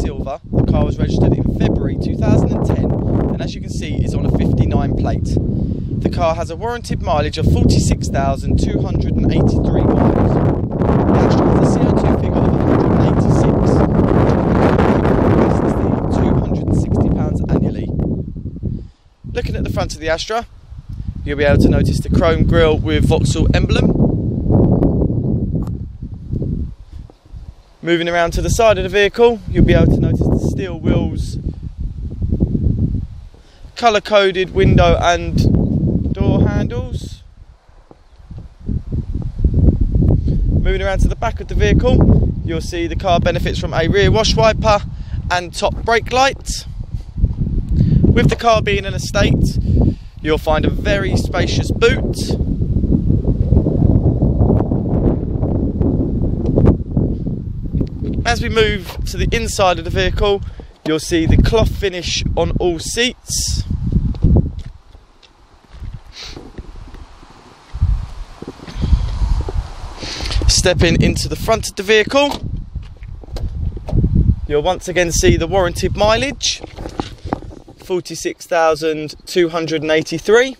silver. The car was registered in February 2010 and as you can see is on a 59 plate. The car has a warranted mileage of 46,283 miles. The Astra has a CO2 figure of 186. The £260 annually. Looking at the front of the Astra, you'll be able to notice the chrome grille with Vauxhall emblem Moving around to the side of the vehicle, you'll be able to notice the steel wheels, colour coded window and door handles. Moving around to the back of the vehicle, you'll see the car benefits from a rear wash wiper and top brake light. With the car being an estate, you'll find a very spacious boot As we move to the inside of the vehicle, you'll see the cloth finish on all seats. Stepping into the front of the vehicle, you'll once again see the warranted mileage 46,283.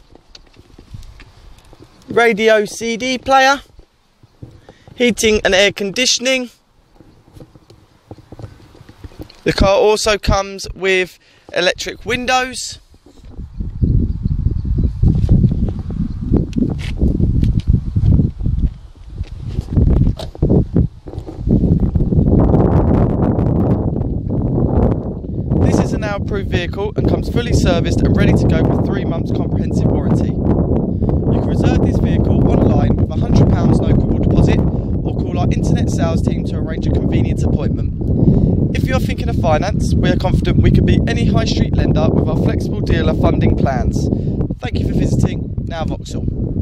Radio CD player, heating and air conditioning the car also comes with electric windows. This is a now approved vehicle and comes fully serviced and ready to go with three months comprehensive warranty. You can reserve this vehicle online with £100 no call deposit or call our internet sales team to arrange a convenient appointment. You're thinking of finance, we are confident we can be any high street lender with our flexible dealer funding plans. Thank you for visiting Now Vauxhall.